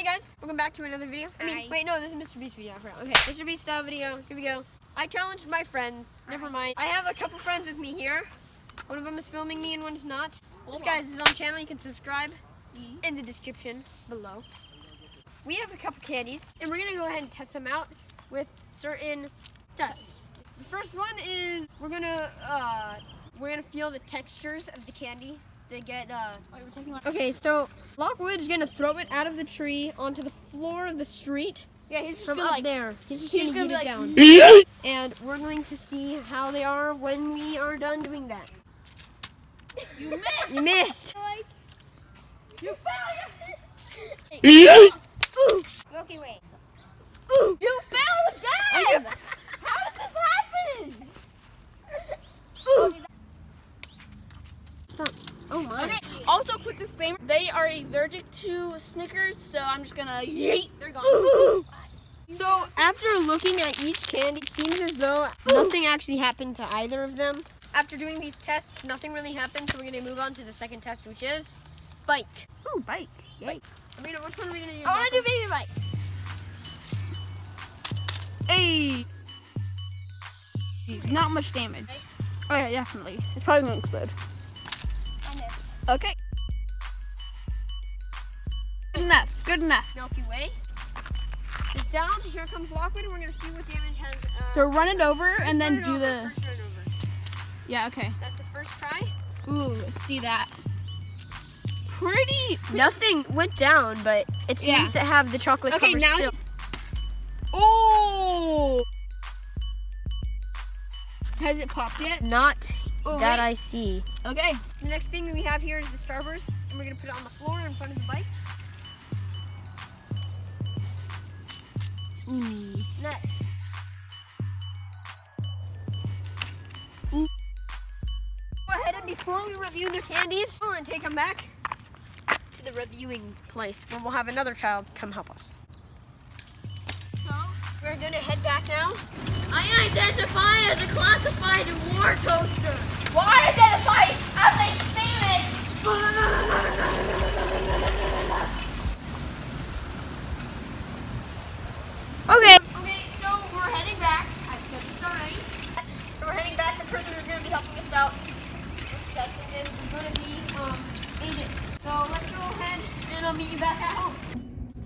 Hey guys, welcome back to another video. I mean, Hi. wait, no, this is Mr. Beast video. I. Okay, Mr. Beast style video. Here we go. I challenged my friends. Never mind. I have a couple friends with me here. One of them is filming me and one is not. This guy is on the channel. You can subscribe in the description below. We have a couple candies, and we're gonna go ahead and test them out with certain tests. The first one is we're gonna uh, we're gonna feel the textures of the candy. They get uh, Wait, we're talking about. Okay, so Lockwood's gonna throw it out of the tree onto the floor of the street Yeah, he's just from gonna up like. there. He's just he's gonna, gonna heat be it like- down. and we're going to see how they are when we are done doing that. You missed. You missed. You failed. Ooh, Milky Way. ooh. You failed again. How did this happen? Ooh. Stop. Oh my. Okay. Also, quick disclaimer: they are allergic to Snickers, so I'm just gonna yeet. They're gone. So after looking at each candy, it seems as though nothing actually happened to either of them. After doing these tests, nothing really happened, so we're gonna move on to the second test, which is bike. Ooh, bike. Bike. I mean, which one are we gonna do? I want to do baby bike. Hey. Not much damage. Oh yeah, definitely. It's probably gonna explode. Okay. Good enough. Good enough. Milky Way. It's down. Here comes Lockwood, and we're gonna see what damage has. Uh, So run it over and then do over, the. First run over. Yeah. Okay. That's the first try. Ooh, let's see that. Pretty. Nothing went down, but it seems Yeah. to have the chocolate Okay, cover now still. Oh. Has it popped yet? Not Oh, that wait. I see. Okay. The next thing we have here is the Starburst, and we're gonna put it on the floor in front of the bike. Ooh. Next. Go ahead and before we review the candies, we're gonna take them back to the reviewing place where we'll have another child come help us. So we're gonna head back now. I identify as a classified war toaster. Why identify as a salmon? Okay. Okay, so we're heading back. I said this already. So we're heading back. The person who's gonna be helping us out with testing this is gonna be um. So let's go ahead and I'll meet you back at home.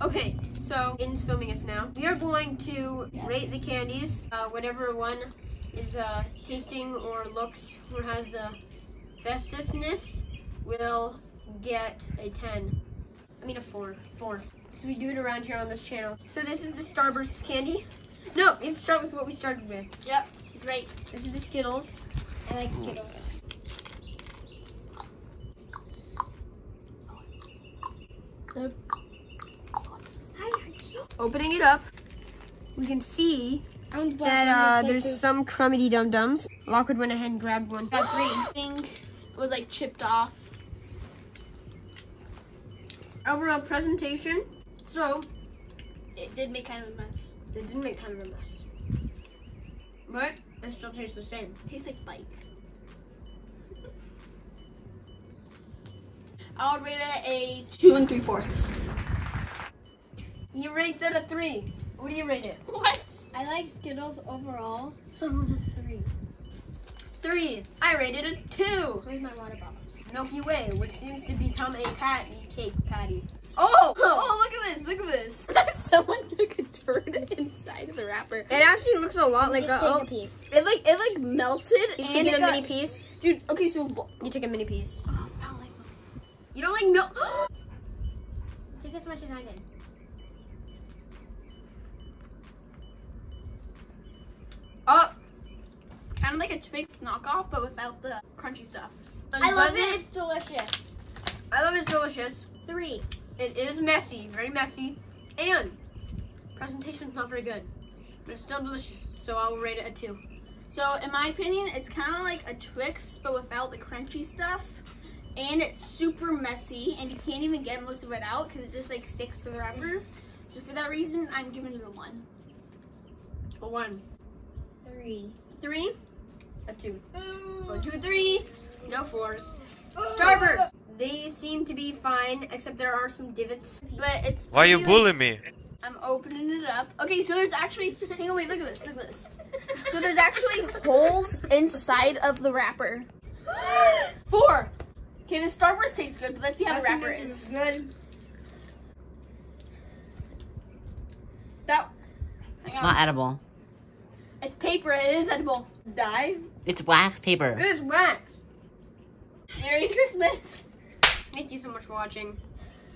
Okay, so Aidan's filming us now. We are going to Yes. rate the candies. Uh, whatever one is uh, tasting or looks or has the bestestness will get a 10. I mean a 4. 4. So we do it around here on this channel. So this is the Starburst candy. No, let's start with what we started with. Yep. It's right. This is the Skittles. I like Skittles. Opening it up, we can see that uh, there's some crummy dum dums. Lockwood went ahead and grabbed one. That green thing was like chipped off. Overall presentation. So It did make kind of a mess. it didn't make kind of a mess, but it still tastes the same. tastes like bike. I would rate it a two and three fourths. You rate it a three. What do you rate it? What? I like Skittles overall. so Three. Three. I rated a two. Where's my water bottle? Milky Way, which seems to become a patty cake patty. Oh! Oh, look at this! Look at this! Someone took a inside of the wrapper. It actually looks a lot like a. take Oh, a piece. It like it like melted he's and taking a got, mini piece. Dude, okay, so You take a mini piece. oh, I don't like this. You don't like milk? Take as much as I did. Oh, kind of like a Twix knockoff, but without the crunchy stuff. I love it. It's delicious. I love it's delicious. Three. It is messy, very messy, and presentation's not very good, but it's still delicious. So I will rate it a two. So in my opinion, it's kind of like a Twix, but without the crunchy stuff. And it's super messy, and you can't even get most of it out because it just like sticks to the wrapper. So for that reason, I'm giving it a one. A one, Three. three, a two. Oh. One, two, three. No fours. Oh. Starburst. They seem to be fine, except there are some divots. But it's Why are you like- bullying me? I'm opening it up. Okay, so there's actually hang on, wait, look at this, look at this. So there's actually holes inside of the wrapper. Four. Okay, the Starburst tastes good, but let's see how the wrapper This is. good. That. Hang It's on. not edible. It's paper. It is edible. Die. It's wax paper. It is wax. Merry Christmas. Thank you so much for watching.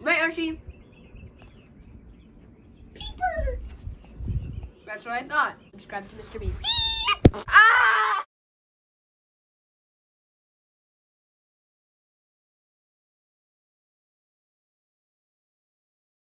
Right, Archie? That's what I thought. Subscribe to Mr. Beast.